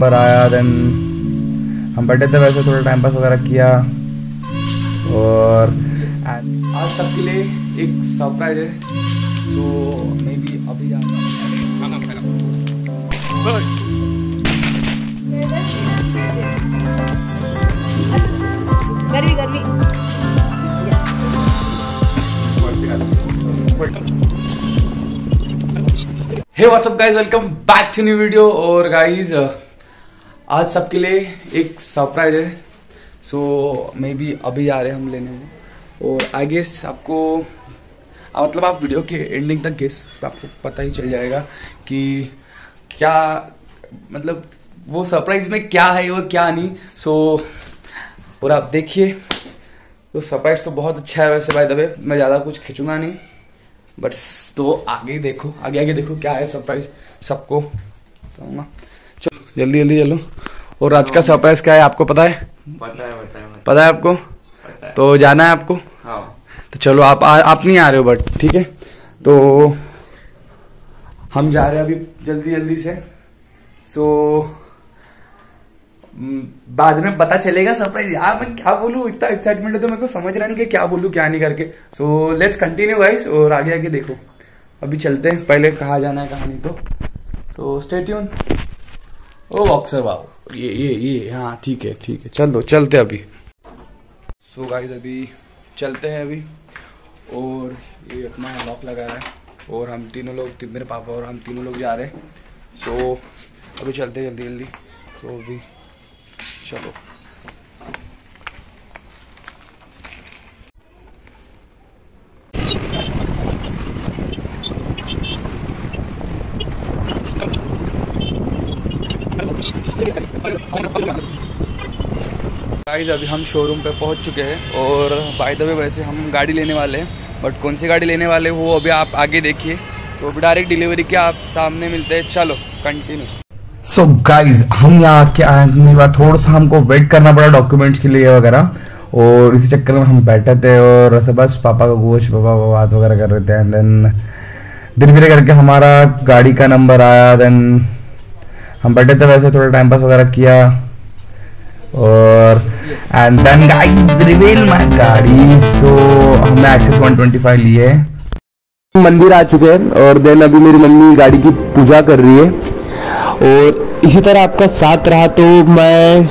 पर आया देन हम बैठे थे वैसे थोड़ा टाइम पास वगैरह किया। और आज सबके लिए एक सरप्राइज़ है। सो मे बी अभी गर्वी गर्वी hey what's up guys welcome back to new video और गाइस आज सबके लिए एक सरप्राइज़ है। सो मे बी अभी जा रहे हैं हम लेने। में और आई गेस आपको मतलब आप वीडियो के एंडिंग तक गेस आपको पता ही चल जाएगा कि क्या मतलब वो सरप्राइज़ में क्या है और क्या नहीं। सो so, और आप देखिए तो सरप्राइज़ तो बहुत अच्छा है वैसे भाई दबे मैं ज़्यादा कुछ खींचूँगा नहीं। बट तो आगे देखो आगे आगे देखो क्या है सरप्राइज़ सबको बताऊँगा। चलो जल्दी जल्दी चलो। और आज का सरप्राइज़ क्या है आपको पता है? पता है पता है पता है आपको? पता है। तो जाना है आपको? हाँ। तो चलो आप आ, आप नहीं आ रहे हो बट ठीक है? तो हम जा रहे हैं अभी जल्दी जल्दी से। सो बाद में पता चलेगा सरप्राइज़ यार मैं क्या बोलूँ? इतना एक्साइटमेंट है तो मेरे को समझ रहा नहीं कि क्या बोलूँ क्या नहीं करके। सो लेट्स कंटिन्यू गाइस और आगे आगे देखो। अभी चलते हैं। पहले कहा जाना है कहा नहीं तो। सो स्टे ट्यून ओ बॉक्सर बाबू ये ये ये हाँ ठीक है ठीक है। चल दो चलते अभी। सो so गाइस अभी चलते हैं अभी। और ये अपना लॉक लगा रहा है। और हम तीनों लोग मेरे पापा और हम तीनों लोग जा रहे हैं। सो so, अभी चलते हैं जल्दी जल्दी। सो अभी चलो। गाइस अभी हम शोरूम पे पहुँच चुके हैं और बाय द वे वैसे हम गाड़ी लेने वाले हैं बट कौन सी गाड़ी लेने वाले वो अभी आप आगे देखिए। तो अभी डायरेक्ट डिलीवरी के आप सामने मिलते हैं। चलो कंटिन्यू सो गाइज़ हम यहाँ आके आने के बाद थोड़ा सा हमको वेट करना पड़ा डॉक्यूमेंट्स के लिए वगैरह। और इसी चक्कर में हम बैठे थे और बस पापा का गोश, पापा बात वगैरह कर रहे थे। एंड देन धीरे धीरे करके हमारा गाड़ी का नंबर आया देन हम बैठे थे वैसे थोड़ा टाइम पास वगैरह किया और and then guys reveal my गाड़ी सो हमने एक्सेस 125 लिए। मंदिर आ चुके हैं और देन अभी मेरी मम्मी गाड़ी की पूजा कर रही है। और इसी तरह आपका साथ रहा तो मैं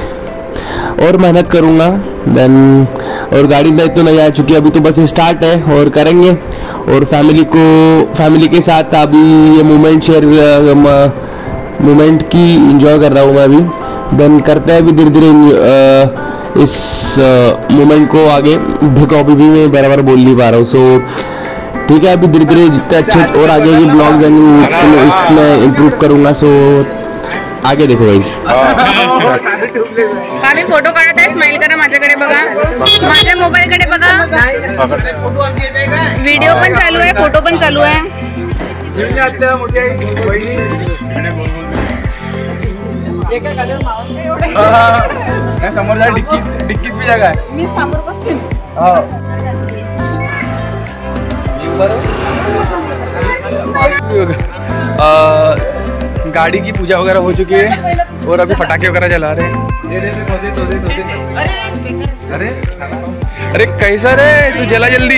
और मेहनत करूँगा। देन और गाड़ी में तो नहीं आ चुकी, अभी तो बस स्टार्ट है और करेंगे। और फैमिली को फैमिली के साथ अभी ये मोमेंट शेयर मोमेंट की इंजॉय कर रहा हूँ मैं अभी। देन करते हैं अभी धीरे धीरे इस मोमेंट को आगे। देखो अभी भी मैं बराबर बोल नहीं पा रहा हूँ सो ठीक है अभी धीरे धीरे जितने अच्छे और आगे के ब्लॉग जाएँगे इसमें इम्प्रूव करूँगा सो आगे देखो गाइस आम्ही फ़ोटो काढत आहे स्माइल करा माझ्याकडे बघा। माझ्या मोबाईल कडे बघा। व्हिडिओ पण चालू आहे फ़ोटो पण चालू आहे। समोर जा डिक्की डिक्कीत भी जगह आहे. मी समोर बसते अ, गाड़ी की पूजा वगैरह हो चुकी है और अभी पटाखे वगैरह जला रहे हैं. अरे अरे कैसा रे? तू जला जल्दी.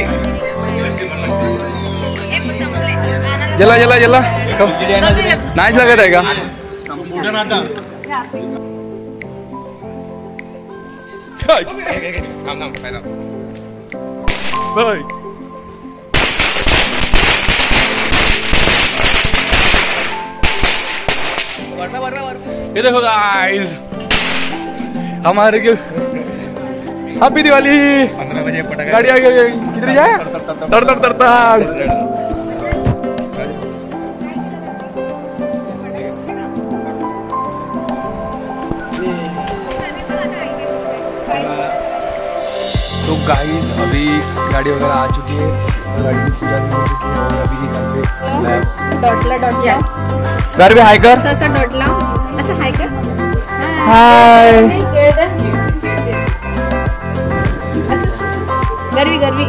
जला जला जला. कब नाच लगत आहे का? होय. ये देखो गाइस हमारे के हैप्पी दिवाली गाड़ी आ गई किधर जाए तड़ गाइस अभी गाड़ी वगैरह आ चुकी है। गाड़ी की पूजा भी हो चुकी है और अभी घर पे मैं- डॉटला डॉटला। घर पे हाई कर। असं डॉटला। असं हाय कर। हाय। गर्वी गर्वी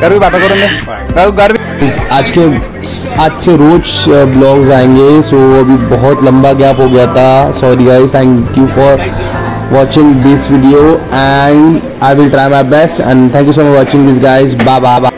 गर्वी बात करेंगे। गर्वी आज के आज से रोज ब्लॉग्स आएँगे सो अभी बहुत लंबा गैप हो गया था। Sorry guys thank you for watching this video and I will try my best and thank you so much watching this guys bye bye